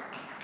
Bravo.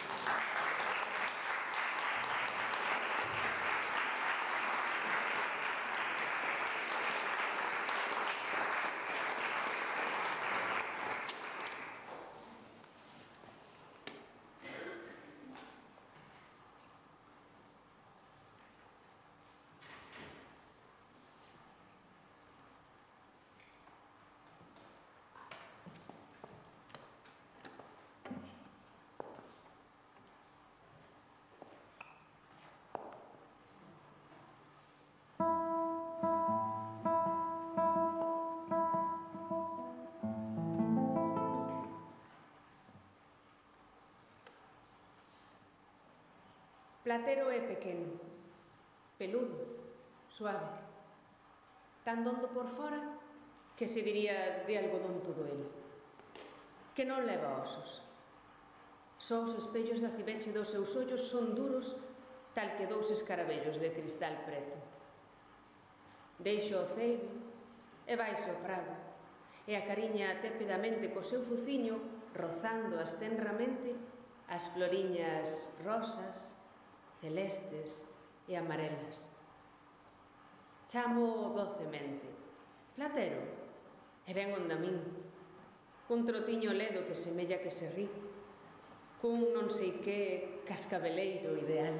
Platero é pequeno, peludo, suave, tan dondo por fora que se diría de algodón todo el, que non leva osos. Só os espellos da cibeche dos seus ollos son duros tal que dous escarabellos de cristal preto. Deixo o ceibo e vai o prado e a cariña tepidamente co seu fuciño rozando as tenramente as floriñas rosas celestes e amarelas. Chamo docemente. Platero, e ven onda min. Cun trotiño ledo que semella que se rí. Cun non sei que cascabeleiro ideal.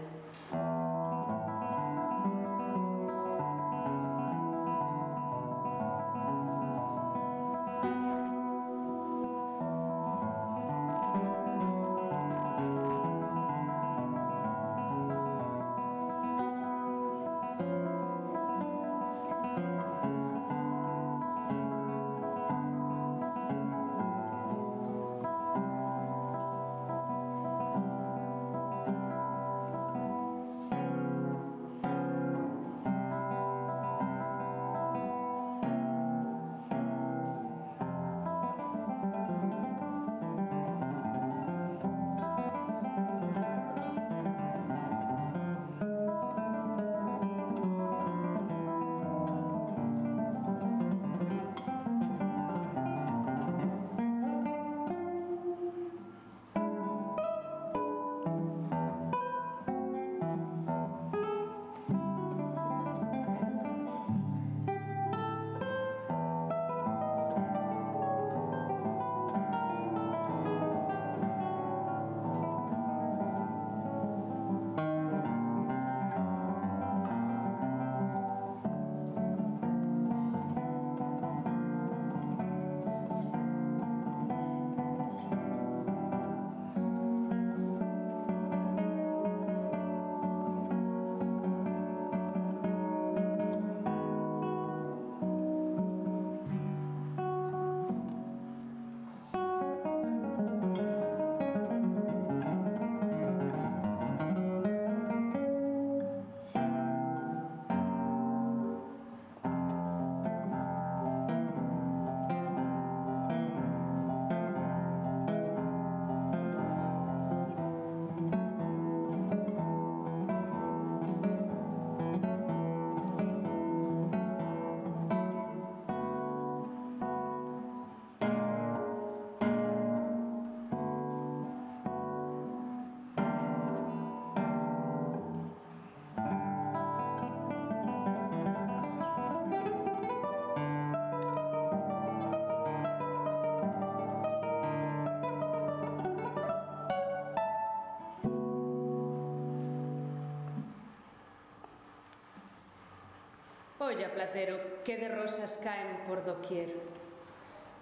Olla, platero, que de rosas caen por doquier.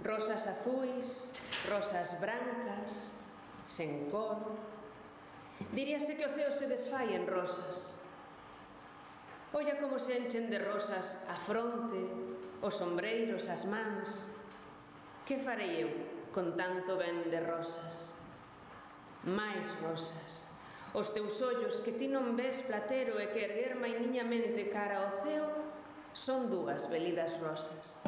Rosas azuis, rosas brancas, sen cor. Diríase que o ceo se desfai en rosas. Olla como se enchen de rosas a fronte, os sombreiros, as mans. Que farei eu con tanto ben de rosas? Máis rosas. Os teus ollos que ti non ves platero e que erguer mainiñamente cara ao ceo son dúas velidas rosas.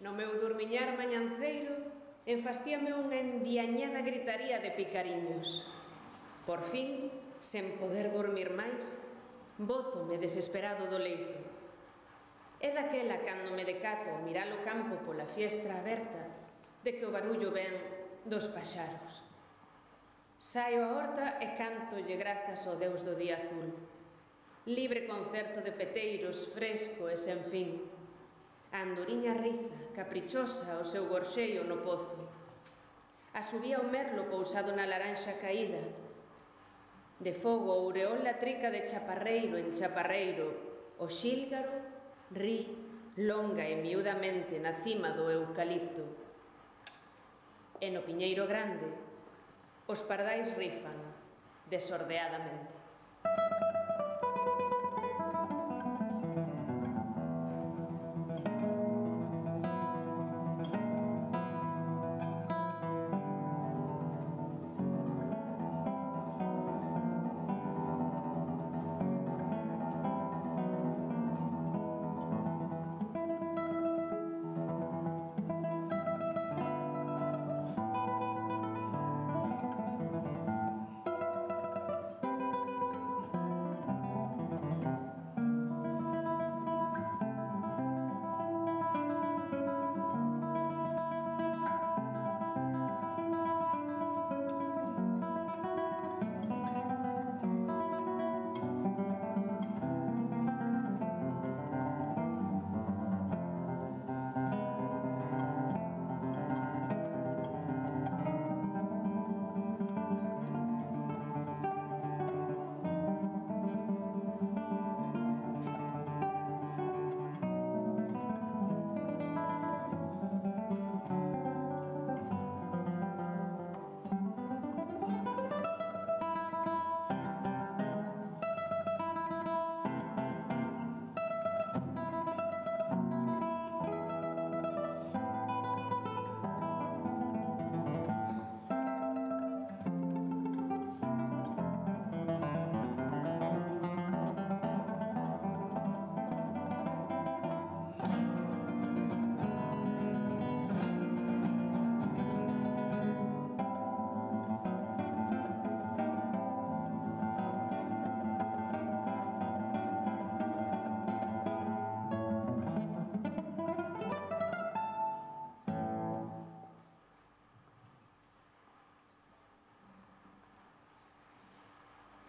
No meu dormiñar mañanceiro enfastíame unha endiañada gritaría de picariños. Por fin, sen poder dormir máis, bótome desesperado do leito. É daquela cando me decato a mirar o campo pola fiestra aberta de que o barullo ven dos paxaros. Saio a horta e canto lle grazas ao Deus do día azul. Libre concerto de peteiros fresco e sen fin. A andoriña riza, caprichosa, o seu gorxeio no pozo. Asubía o merlo pousado na laranxa caída. De fogo o aureola trica de chaparreiro en chaparreiro. O xílgaro ri longa e miudamente na cima do eucalipto. E no piñeiro grande, os pardais rifan desordeadamente.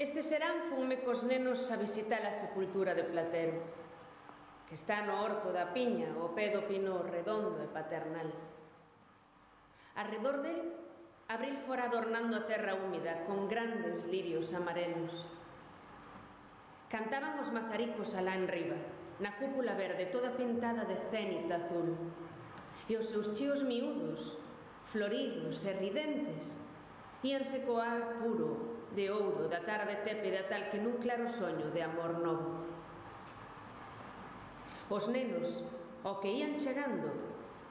Este serán funme cos nenos a visitar a sepultura de Platero, que está no horto da piña, o pé do pino redondo e paternal. Arredor del, abril fora adornando a terra húmida con grandes lirios amarelos. Cantaban os mazaricos alá en riba, na cúpula verde toda pintada de cénita azul, e os seus chíos miúdos, floridos e ridentes, íanse coar puro de ouro da tarde tépida tal que nun claro soño de amor novo. Os nenos, ao que ían chegando,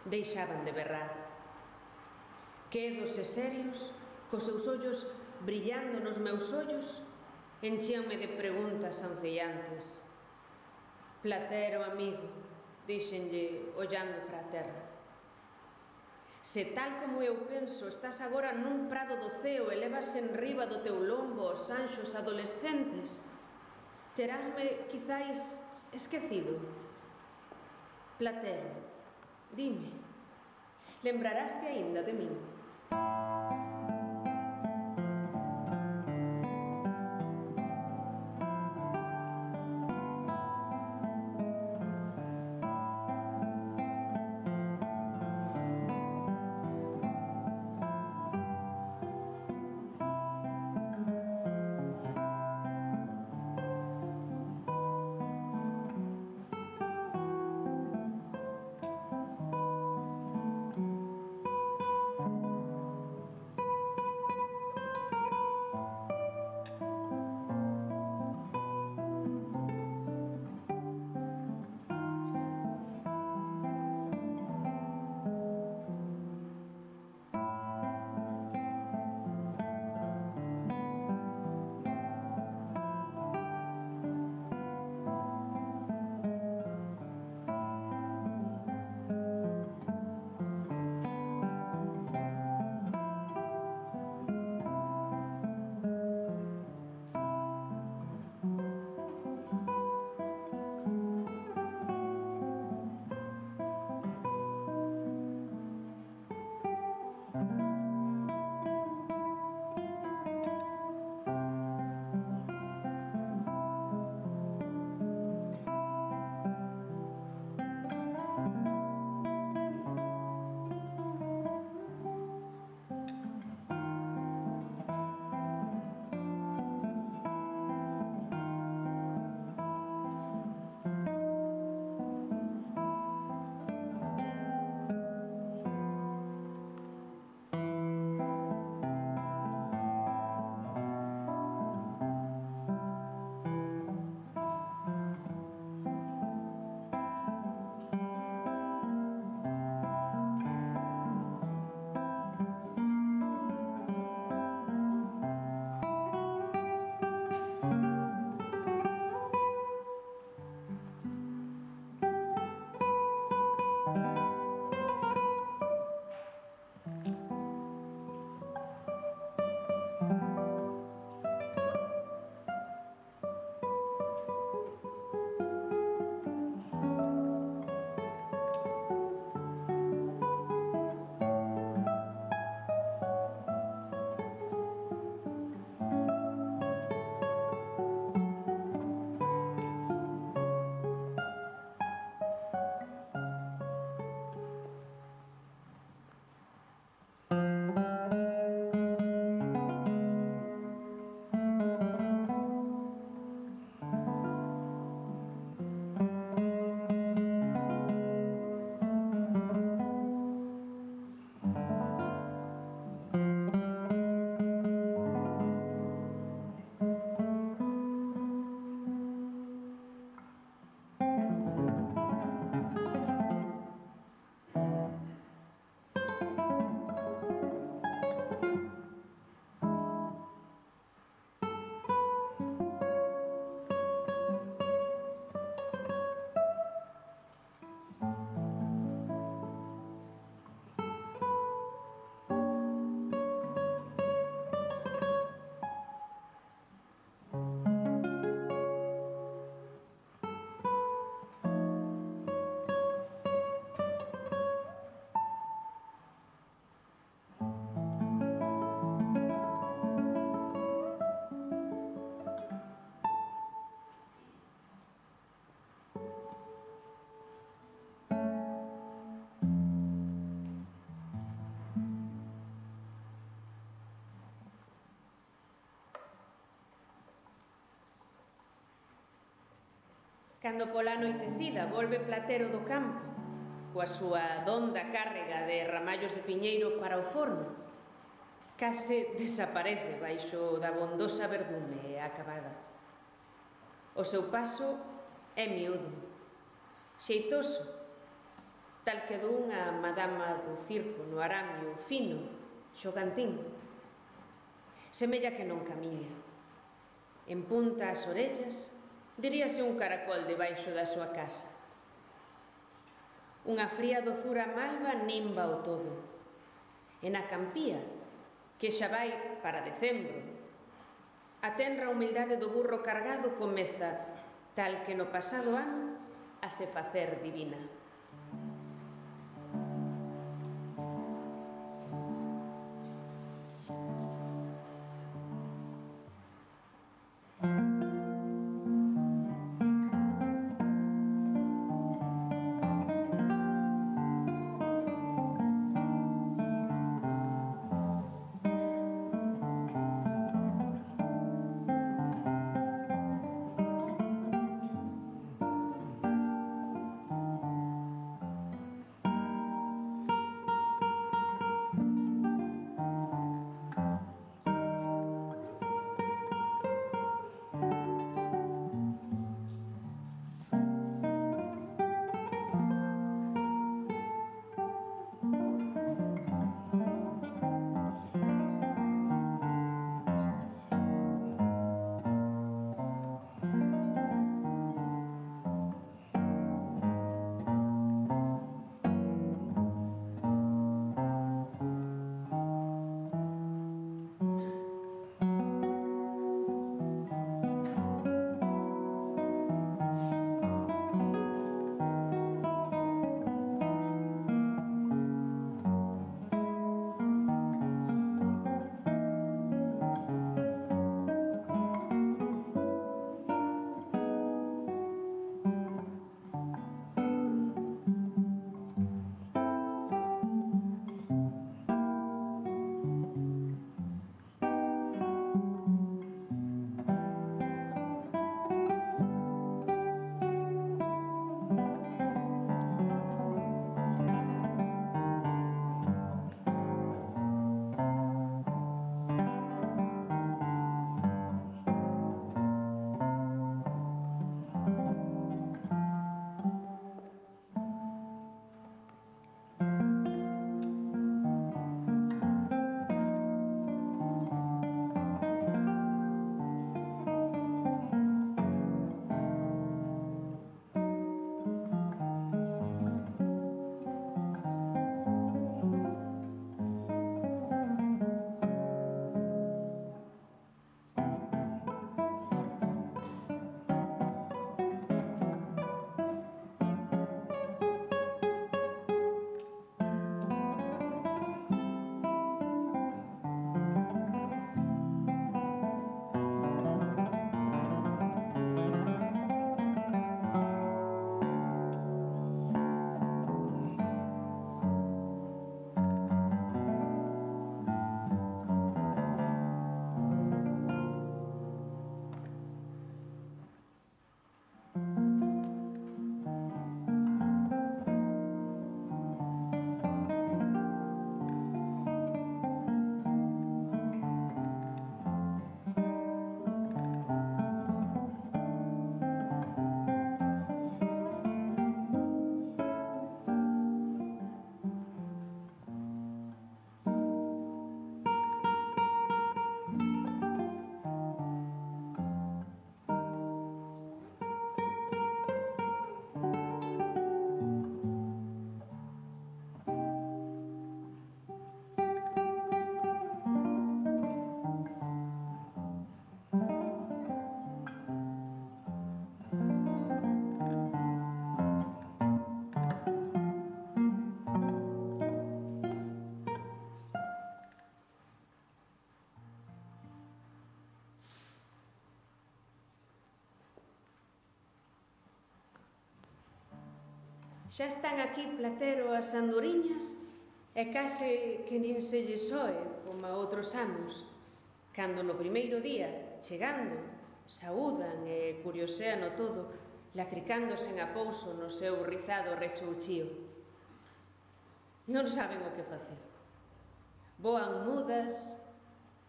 deixaban de berrar. Quedos e serios, cos seus ollos brillando nos meus ollos, enchíanme de preguntas ancellantes. Platero, amigo, díxenlle ollando para a terra. Se tal como eu penso, estás agora nun prado do ceo e levas en riba do teu lombo os anxos adolescentes, terásme quizáis esquecido. Platero, dime, lembraraste aínda de min? Cando pola anoitecida volve Platero do campo, coa súa donda cárrega de ramallos de piñeiro para o forno, case desaparece baixo da bondosa verdume e acabada. O seu paso é miúdo, xeitoso, tal que dunha madama do circo no aramio fino, xogantín. Semella que non camiña. En punta as orellas, diríase un caracol debaixo da súa casa. Unha fría dozura malva nimba o todo. E na campía, que xa vai para decembro, a tenra humildade do burro cargado comeza, tal que no pasado ano, a se facer divina. Xa están aquí platero as andoriñas e case que nin se lle soe como a outros anos, cando no primeiro día, chegando, saúdan e curiosean o todo, latricándose en apouso no seu rizado rechouchío. Non saben o que facer. Voan mudas,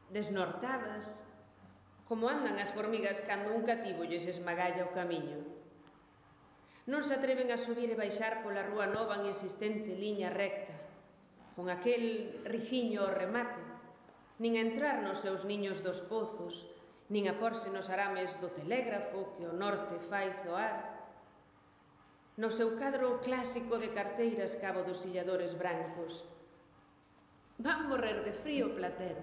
desnortadas, como andan as formigas cando un cativo lles esmagalla o camiño. Non se atreven a subir e baixar pola rúa nova en insistente liña recta, con aquel riciño ao remate, nin a entrar nos seus niños dos pozos, nin a porse nos arames do telégrafo que o norte fai zoar. No seu cadro clásico de carteiras cabo dos silladores brancos, Van morrer de frío, platero.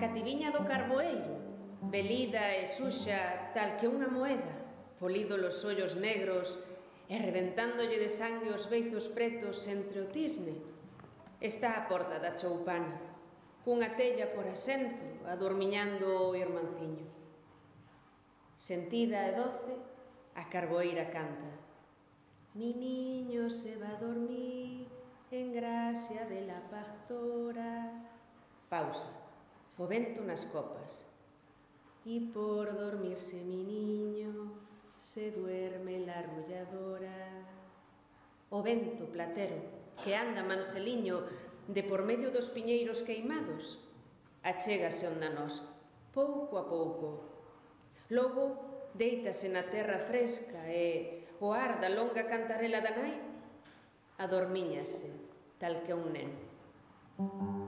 cativiña do carboeiro, velida e suxa tal que unha moeda, polido los ollos negros e reventándolle de sangue os beizos pretos entre o tisne, está a porta da choupana, cunha tella por asento, adormiñando o irmanciño. Sentida e doce, a carboeira canta. Mi niño se va a dormir en gracia de la pastora. Pausa o vento nas copas. E por dormirse mi niño se duerme la arrulladora. O vento platero que anda manseliño de por medio dos piñeiros queimados achégase onda nós, pouco a pouco. Logo, deitase na terra fresca e o ar da longa cantarela da nai adormiñase, tal que un neno.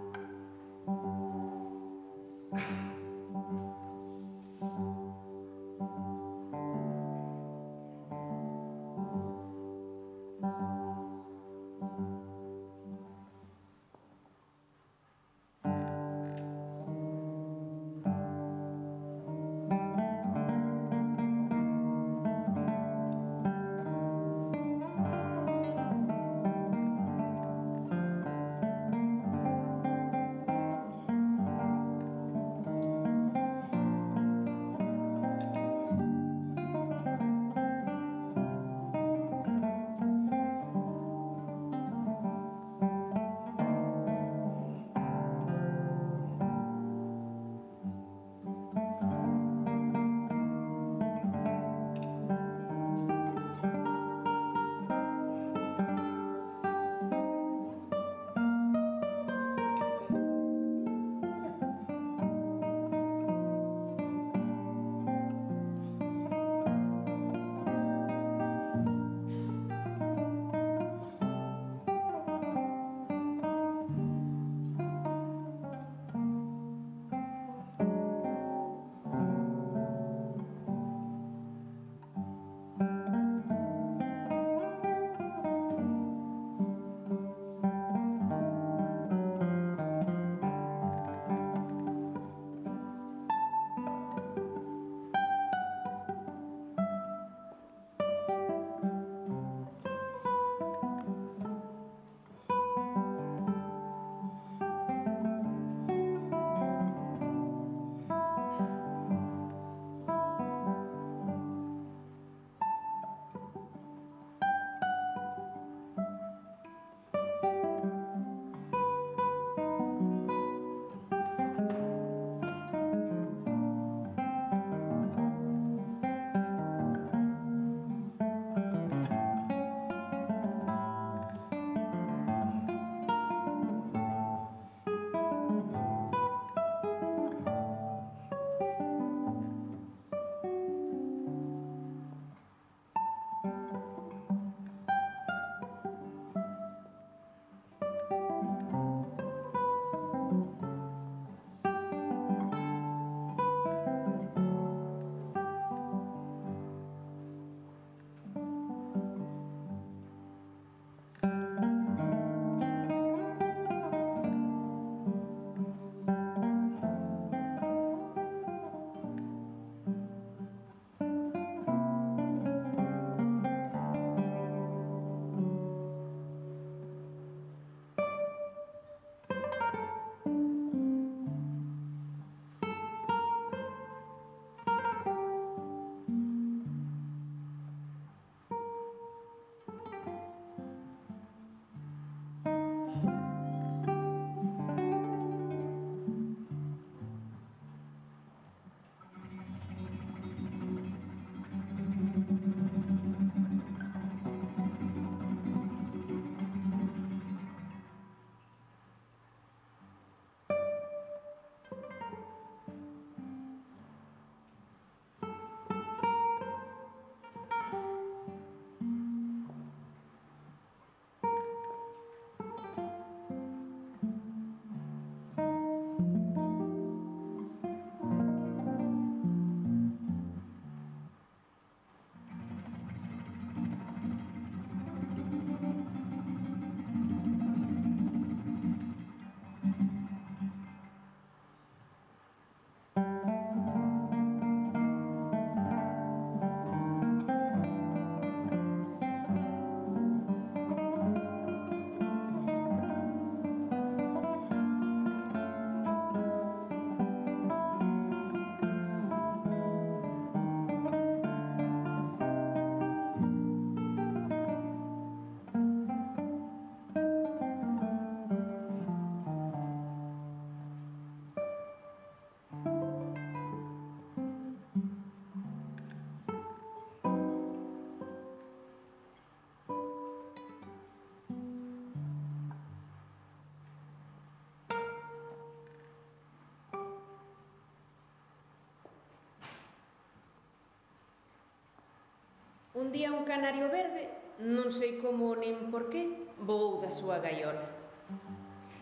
Un día un canario verde, non sei como nin por qué, voou da súa gaiola.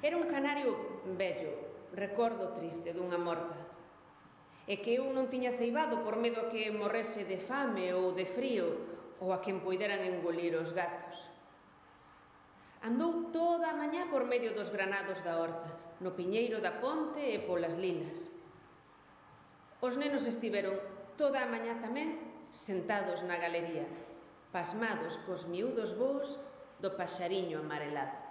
Era un canario bello, recordo triste dunha morta. E que eu non tiña ceibado por medo a que morrese de fame ou de frío ou a quen poideran engolir os gatos. Andou toda a mañá por medio dos granados da horta, no piñeiro da ponte e polas linas. Os nenos estiveron toda a mañá tamén sentados na galería, pasmados cos miúdos voos do paxariño amarelado.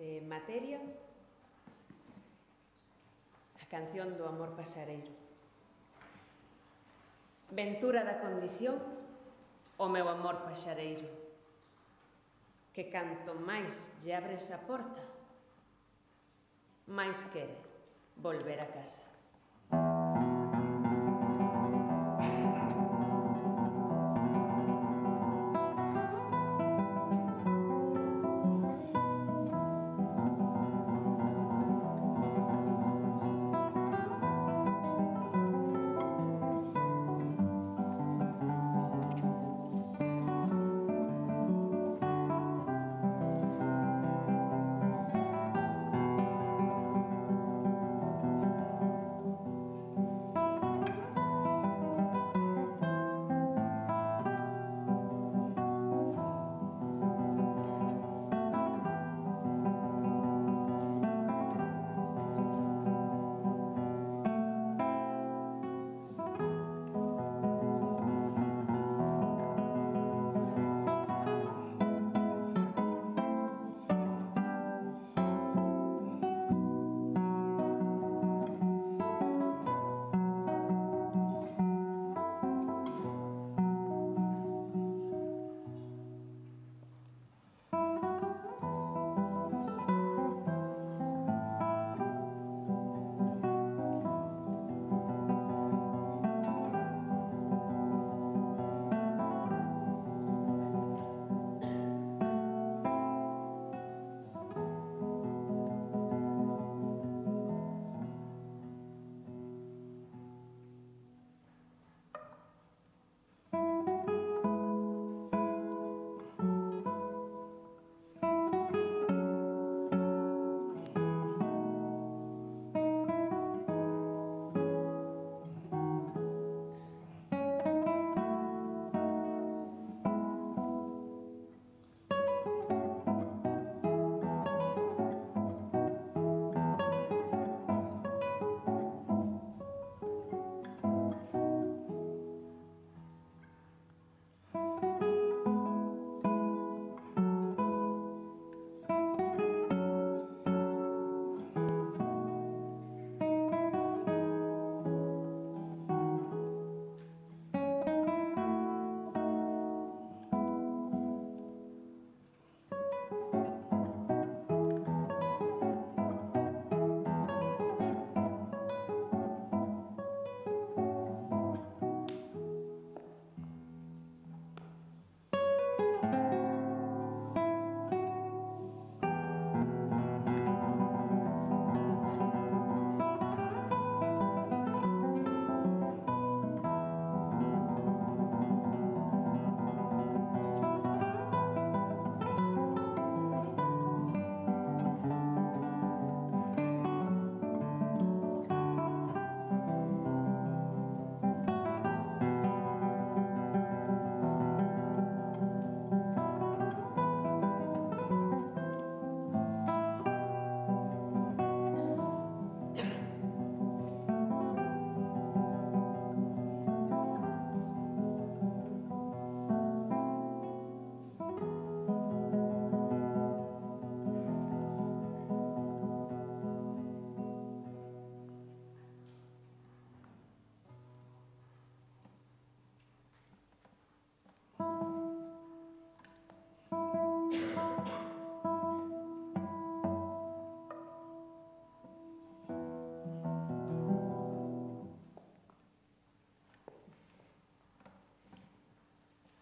de materia a canción do amor pasareiro. Ventura da condición, o meu amor pasareiro, que canto máis lle abres a porta, máis quere volver a casa.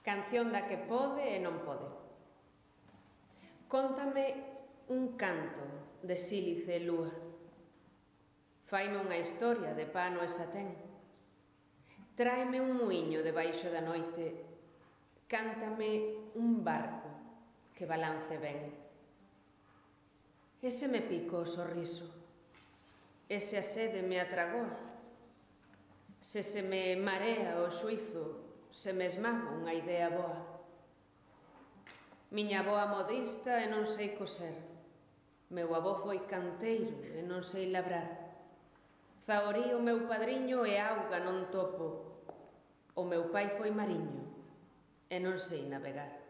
Canción da que pode e non pode. Contame un canto de sílice e lúa. Faime unha historia de pano e satén. Tráeme un muiño debaixo da noite. Cántame un barco que balance ben. Ese me pico o sorriso. Ese a sede me atragou. Se se me marea o xuizo, se mesma unha idea boa. Miña boa modista e non sei coser. Meu avó foi canteiro e non sei labrar. Zaorí o meu padriño e auga non topo. O meu pai foi mariño e non sei navegar.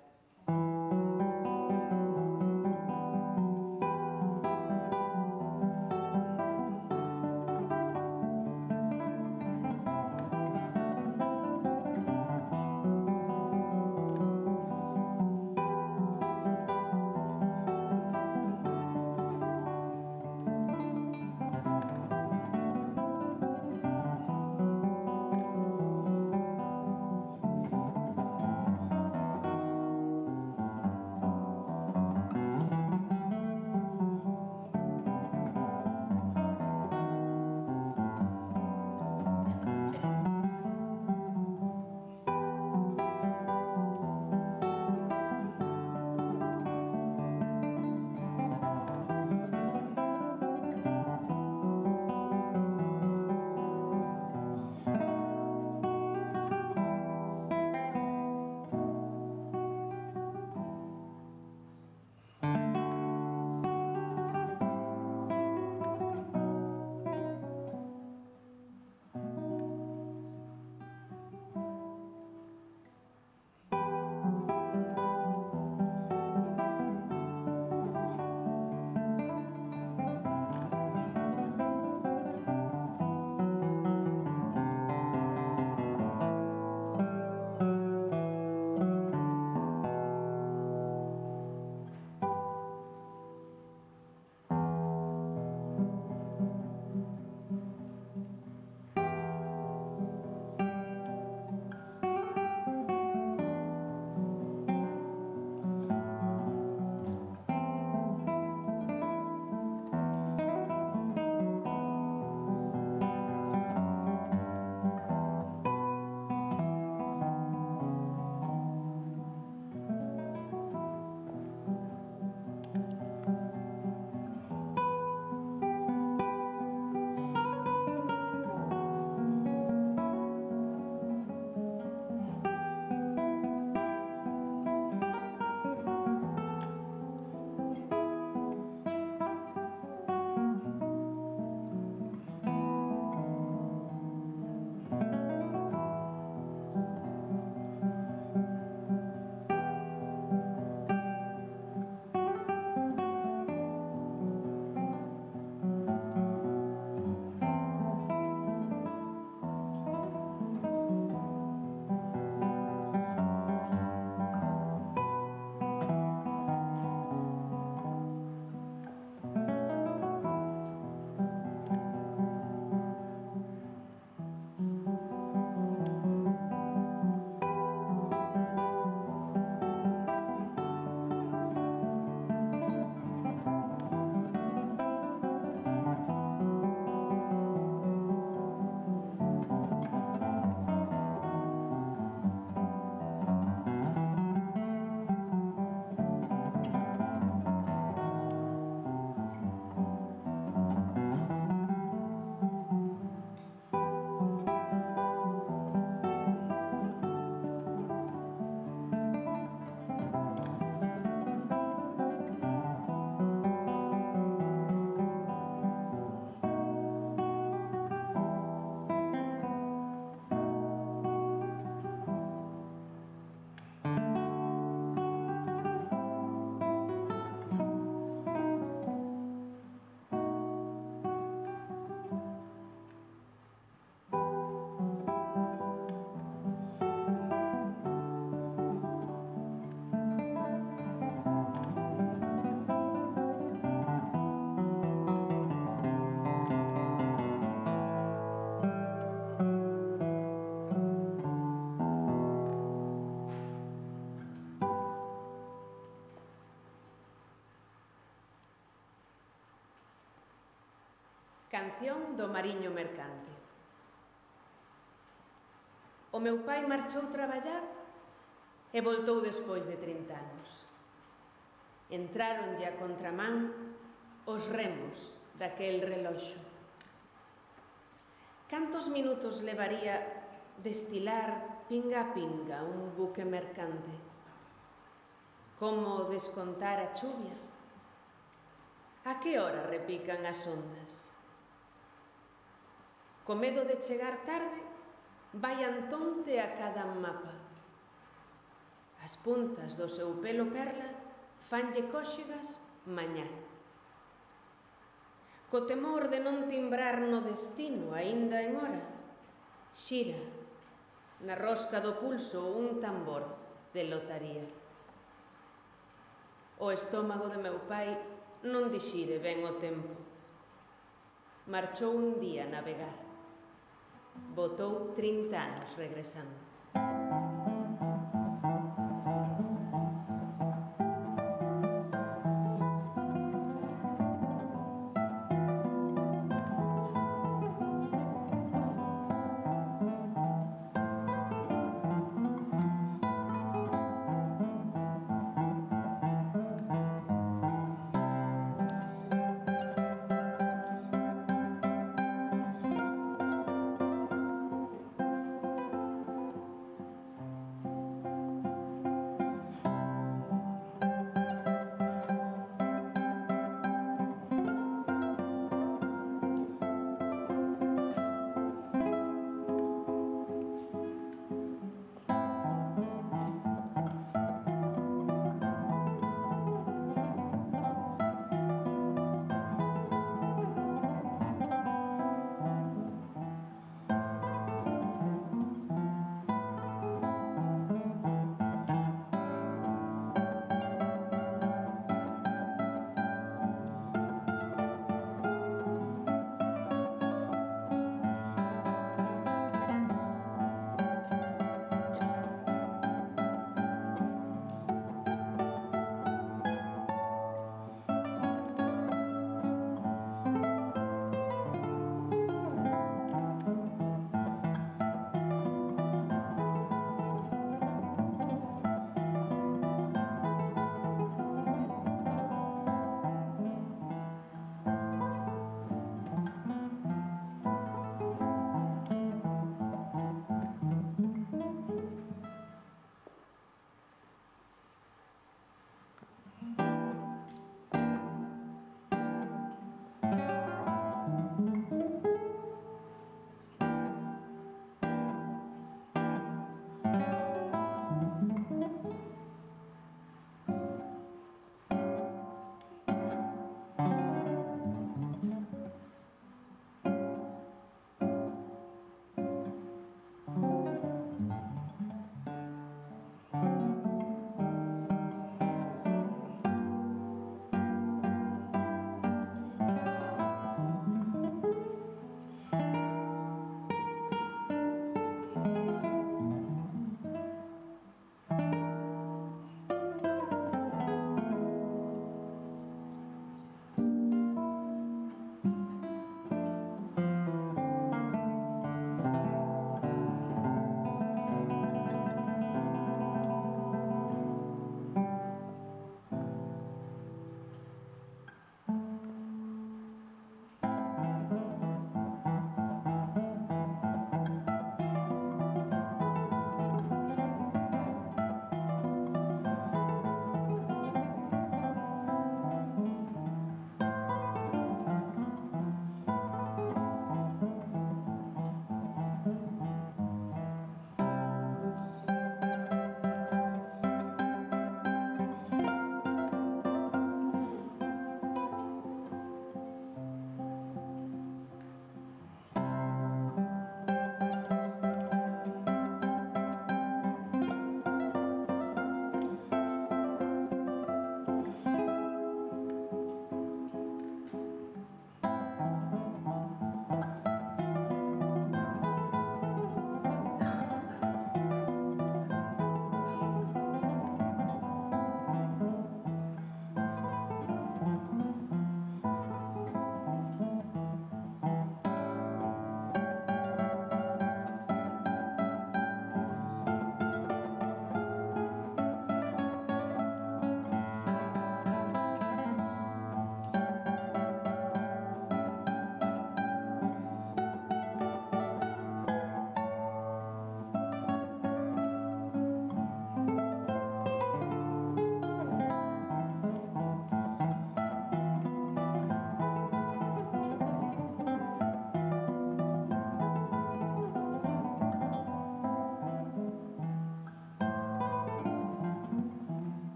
Canción do Mariño Mercante. O meu pai marchou traballar e voltou despois de 30 anos. Entraronlle a contramán os remos daquel reloxo. Cantos minutos levaría destilar pinga a pinga un buque mercante? Como descontar a chuvia? A que hora repican as ondas? Co medo de chegar tarde, vai antonte a cada mapa. As puntas do seu pelo perla fanlle cóxegas mañá. Co temor de non timbrar no destino aínda en hora, xira na rosca do pulso un tambor de lotaría. O estómago de meu pai non dixire ben o tempo. Marchou un día a navegar. Votou 30 anos regresando.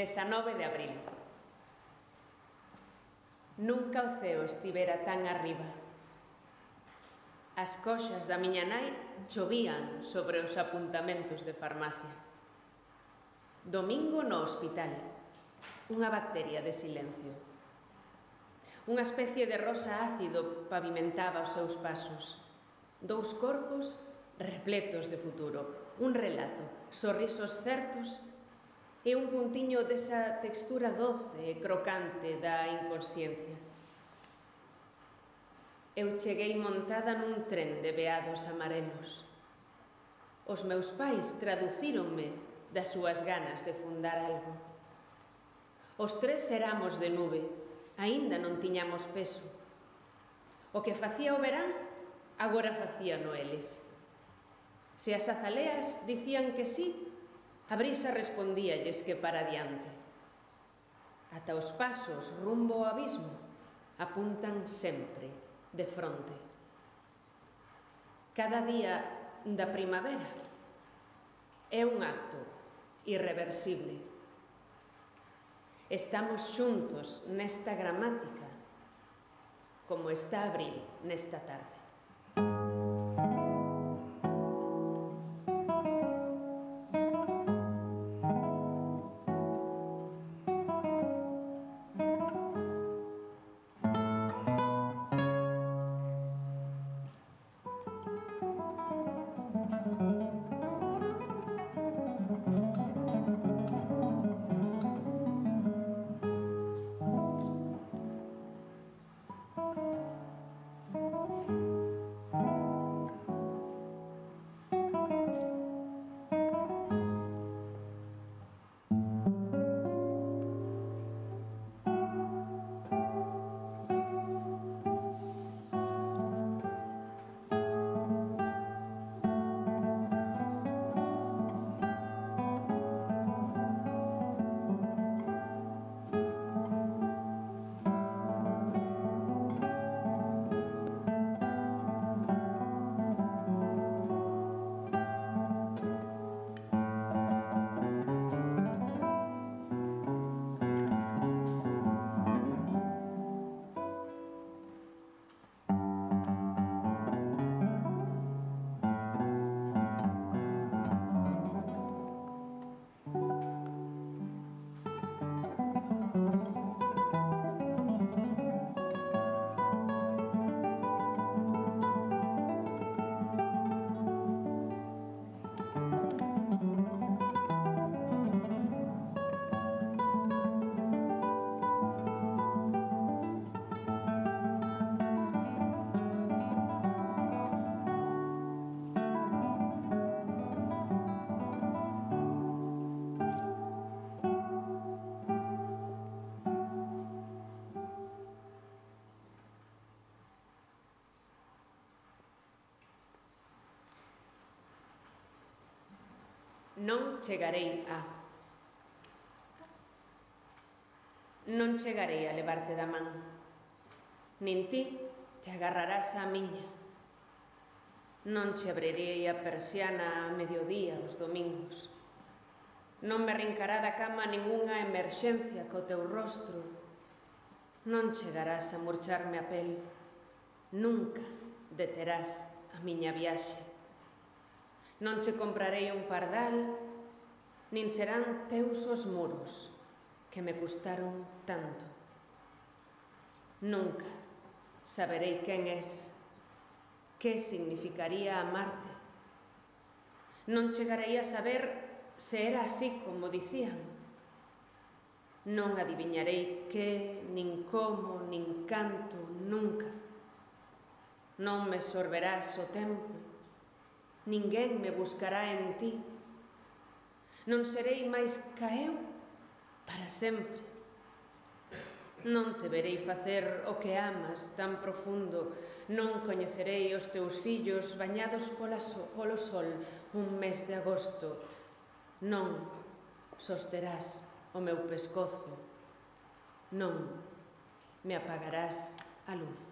19 de abril. Nunca o ceo estivera tan arriba. As coxas da miña nai chovían sobre os apuntamentos de farmacia. Domingo no hospital. Unha bacteria de silencio. Unha especie de rosa ácido pavimentaba os seus pasos. Dous corpos repletos de futuro. Un relato, sorrisos certos e un puntiño desa textura doce e crocante da inconsciencia. Eu cheguei montada nun tren de veados amarelos. Os meus pais traducíronme das súas ganas de fundar algo. Os tres éramos de nube, aínda non tiñamos peso. O que facía o verán, agora facía noeles. Se as azaleas dicían que sí, A brisa respondíalles que para diante. Ata os pasos rumbo ao abismo apuntan sempre de fronte. Cada día da primavera é un acto irreversible. Estamos xuntos nesta gramática como está abril nesta tarde. non chegarei a. Non chegarei a levarte da man, nin ti te agarrarás á miña. Non che abrirei a persiana a mediodía os domingos. Non me rincará da cama ningunha emerxencia co teu rostro. Non chegarás a murcharme a pel. Nunca deterás a miña viaxe. Non che comprarei un pardal, nin serán teus os muros que me custaron tanto. Nunca saberei quen és, que significaría amarte. Non chegarei a saber se era así como dicían. Non adivinharei que, nin como, nin canto, nunca. Non me sorberás o tempo, ninguén me buscará en ti. Non serei máis ca eu para sempre. Non te verei facer o que amas tan profundo, non coñecerei os teus fillos bañados pola so, polo sol un mes de agosto. Non sosterás o meu pescozo, non me apagarás a luz.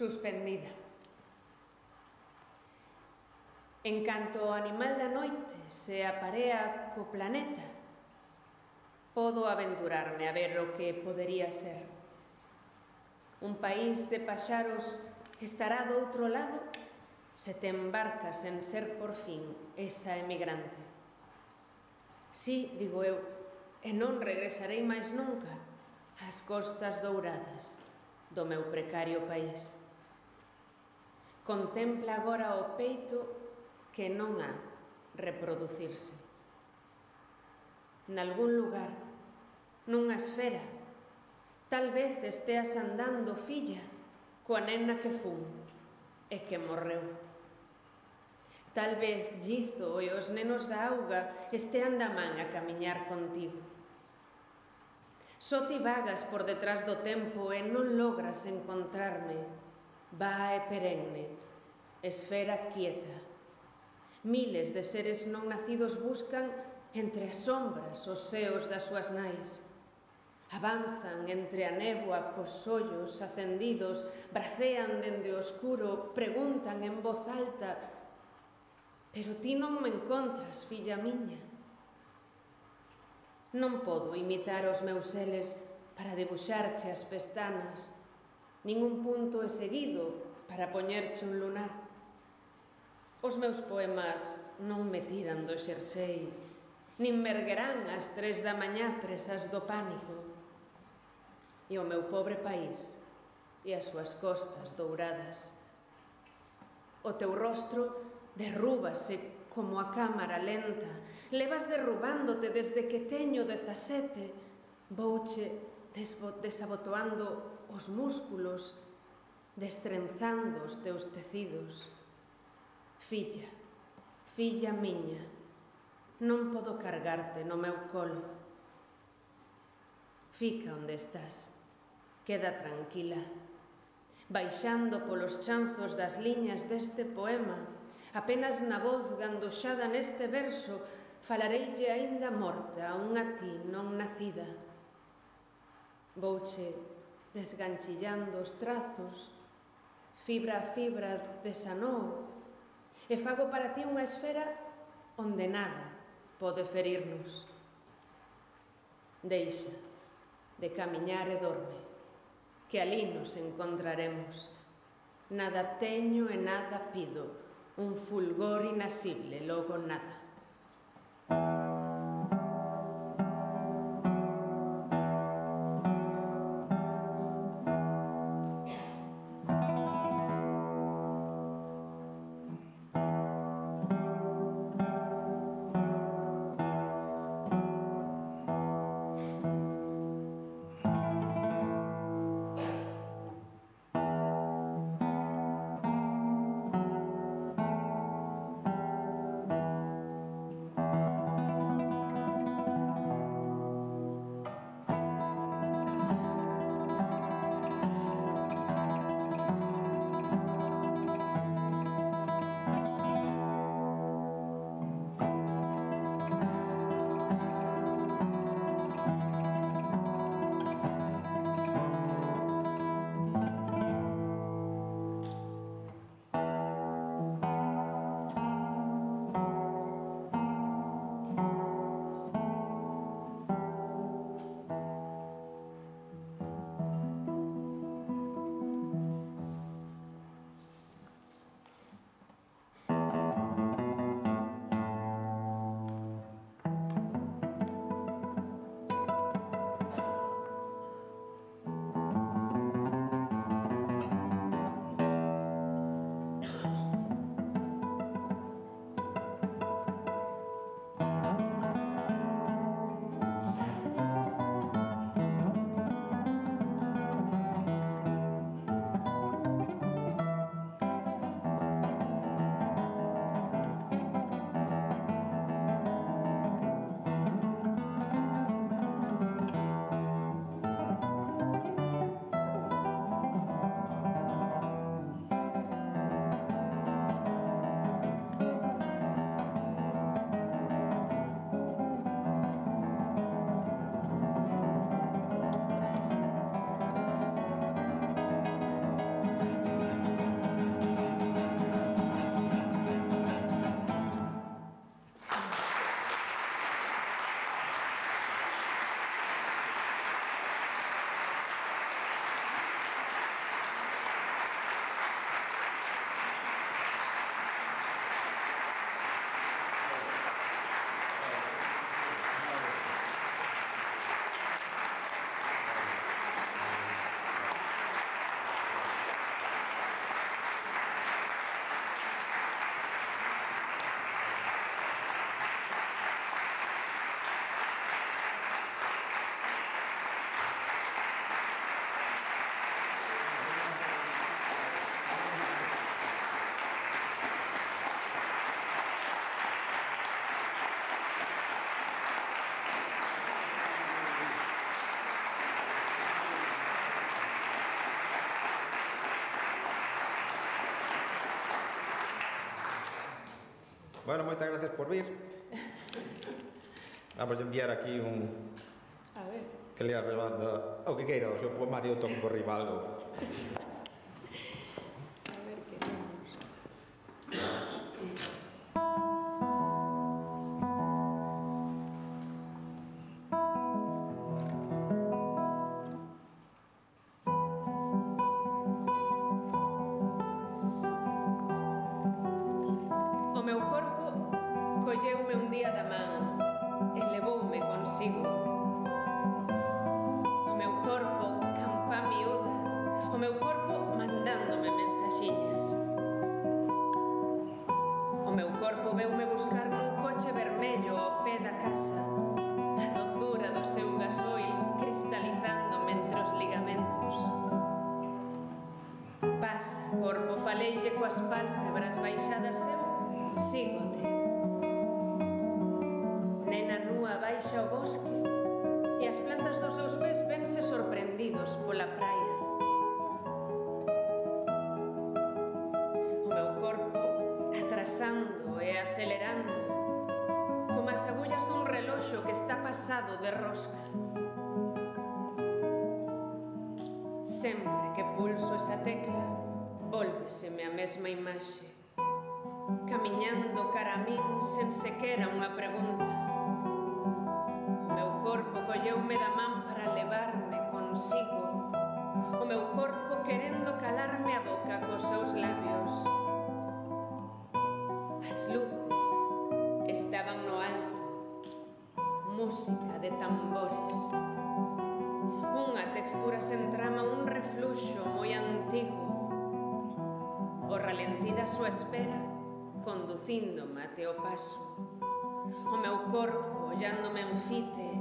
suspendida. En canto o animal da noite se aparea co planeta, podo aventurarme a ver o que podería ser. Un país de paxaros estará do outro lado se te embarcas en ser por fin esa emigrante. Sí, digo eu, e non regresarei máis nunca ás costas douradas do meu precario país contempla agora o peito que non ha reproducirse. Nalgún lugar, nunha esfera, tal vez esteas andando, filla, coa nena que fun e que morreu. Tal vez Gizo e os nenos da auga estean da man a camiñar contigo. Só ti vagas por detrás do tempo e non logras encontrarme Vae perenne, esfera quieta. Miles de seres non nacidos buscan entre as sombras os seos das súas nais. Avanzan entre a néboa cos ollos acendidos, bracean dende o oscuro, preguntan en voz alta Pero ti non me encontras, filla miña. Non podo imitar os meus eles para debuxarche as pestanas, Ningún punto é seguido para poñerche un lunar. Os meus poemas non me tiran do xersei, nin merguerán ás tres da mañá presas do pánico. E o meu pobre país e as súas costas douradas. O teu rostro derrúbase como a cámara lenta. Levas derrubándote desde que teño dezasete. Vouche desabotoando os músculos, destrenzando os teus tecidos. Filla, filla miña, non podo cargarte no meu colo. Fica onde estás, queda tranquila. Baixando polos chanzos das liñas deste poema, apenas na voz gandoxada neste verso, falareille aínda morta a unha ti non nacida Vouche desganchillando os trazos, fibra a fibra desanou, e fago para ti unha esfera onde nada pode ferirnos. Deixa de camiñar e dorme, que ali nos encontraremos. Nada teño e nada pido, un fulgor inasible, logo nada. Bueno, moitas gracias por vir. Vamos enviar aquí un... A ver. Que le arrebanda o oh, que queira o seu poemario toco por ribalgo. de rosca. Sempre que pulso esa tecla, volveseme a mesma imaxe. Camiñando cara a min sen sequera unha pregunta. O meu corpo colleume da man para levarme consigo. O meu corpo querendo calarme a boca cos seus labios. As luces estaban no alto música de tambores. Unha textura sen trama, un refluxo moi antigo. O ralentí da súa espera, conducíndome até o paso. O meu corpo ollándome en fite,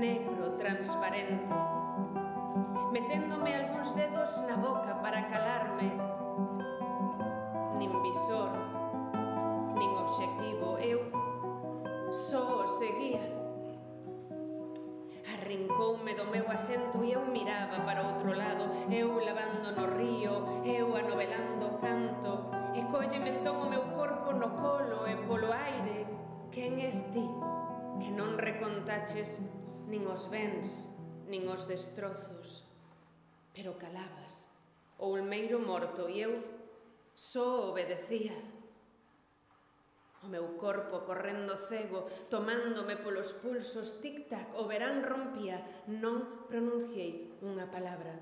negro, transparente. Meténdome algúns dedos na boca para calarme. Nin visor, nin obxectivo, eu só o seguía Arrincoume do meu asento e eu miraba para outro lado Eu lavando no río, eu anovelando canto. E colleme entón o meu corpo no colo e polo aire Quen es ti que non recontaches nin os bens, nin os destrozos. Pero calabas, o ulmeiro morto e eu só obedecía. O meu corpo correndo cego, tomándome polos pulsos, tic-tac, o verán rompía, non pronunciei unha palabra.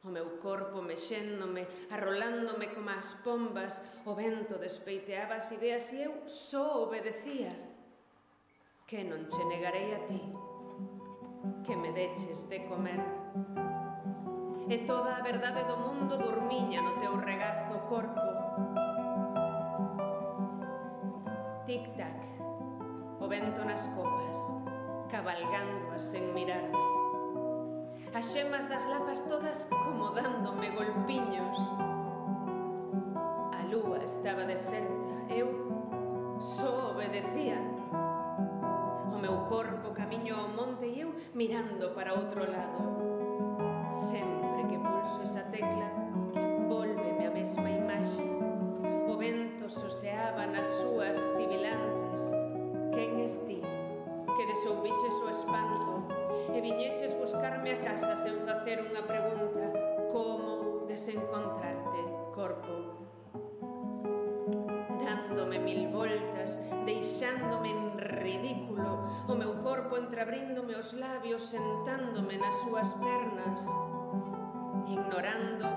O meu corpo mexéndome, arrolándome como as pombas, o vento despeiteaba as ideas e eu só obedecía. Que non che negarei a ti, que me deches de comer. E toda a verdade do mundo dormiña no teu regazo corpo, Tic-tac, o vento nas copas, cabalgándoas sen mirarme. As xemas das lapas todas como dándome golpiños. A lúa estaba deserta, eu só obedecía. O meu corpo camiño ao monte e eu mirando para outro lado. Sempre que pulso esa tecla, volveme a mesma imaxe non soseaban as súas sibilantes. Quen esti que desoubiches o espanto e viñeches buscarme a casa sen facer unha pregunta como desencontrarte, corpo? Dándome mil voltas, deixándome en ridículo, o meu corpo entreabríndome os labios, sentándome nas súas pernas, ignorando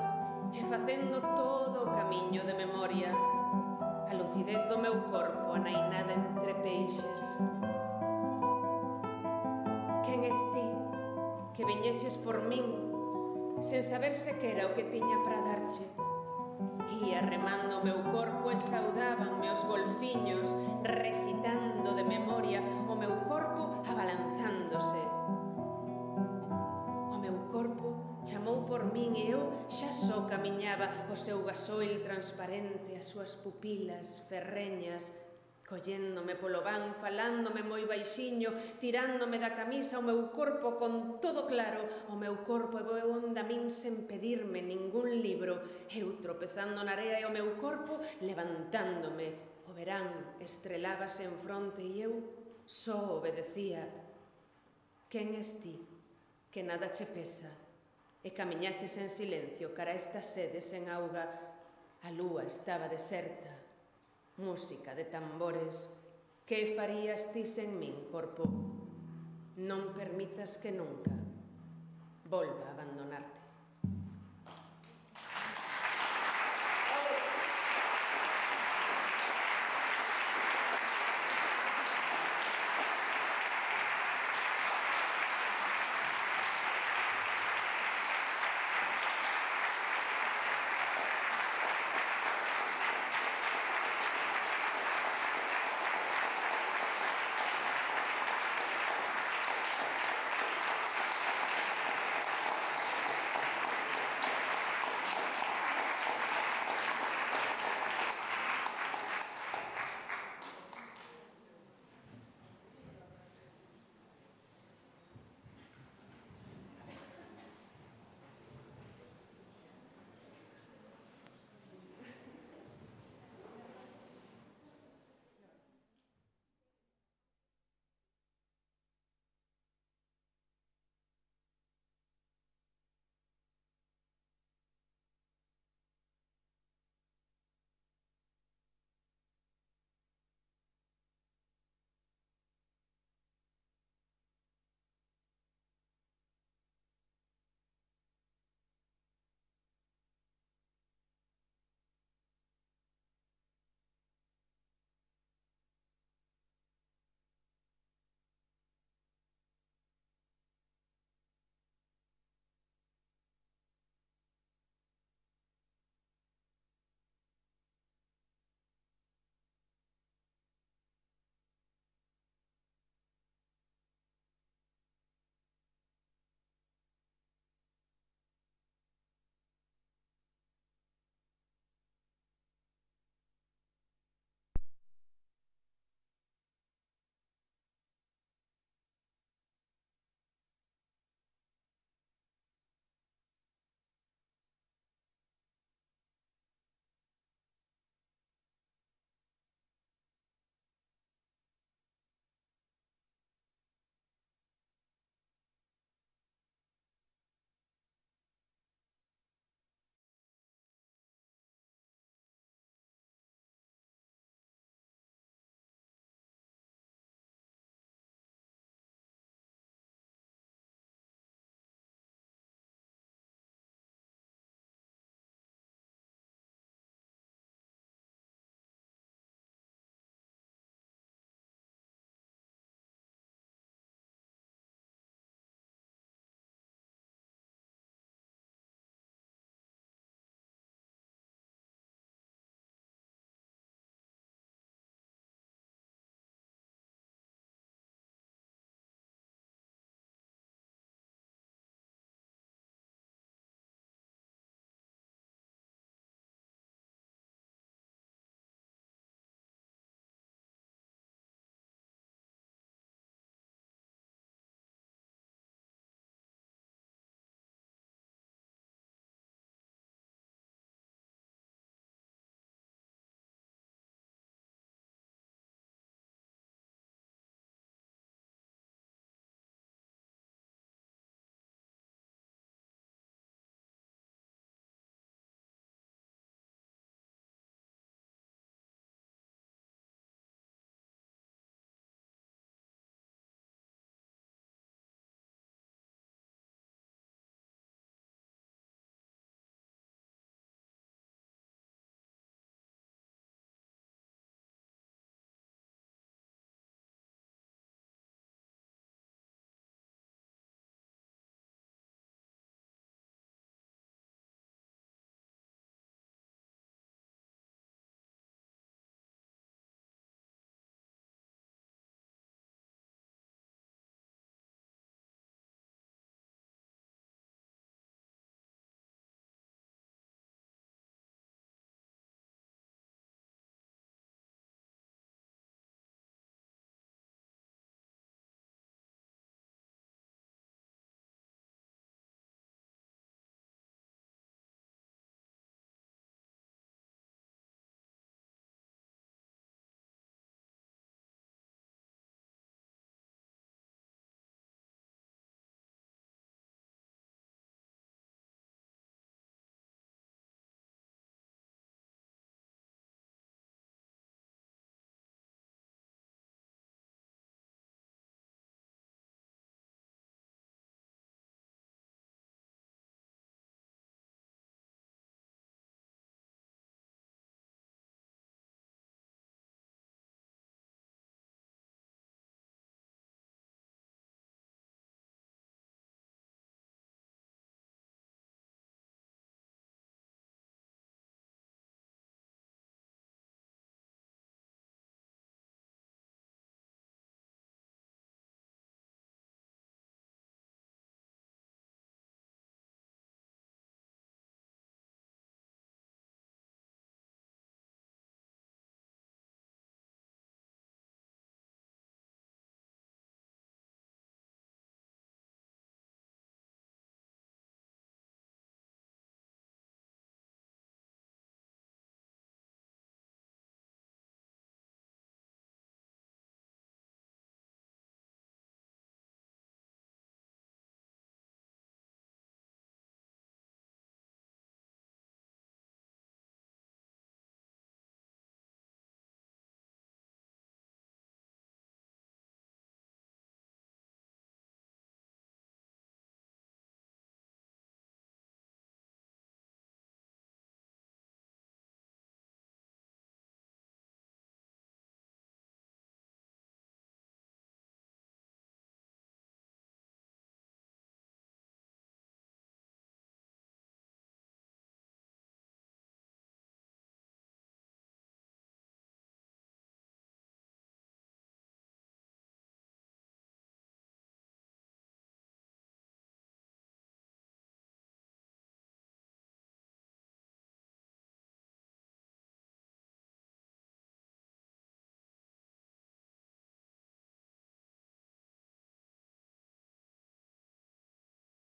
e facendo todo o camiño de memoria a lucidez do meu corpo anainada entre peixes. Quen es ti que viñeches por min sen saber sequera o que tiña para darche? Ia remando o meu corpo e saudábanme os golfiños recitando de memoria o meu corpo abalanzándose camiñaba o seu gasoil transparente, as súas pupilas ferreñas, colléndome polo van, falándome moi baixiño, tirándome da camisa o meu corpo con todo claro, o meu corpo e voeu onda min sen pedirme ningún libro, eu tropezando na area e o meu corpo levantándome. O verán estrelábase en fronte e eu só obedecía. Quen es ti? Que nada che pesa E camiñaches en silencio cara esta sede sen auga. A lúa estaba deserta. Música de tambores. Que farías ti sen min, corpo? Non permitas que nunca volva a abandonarte.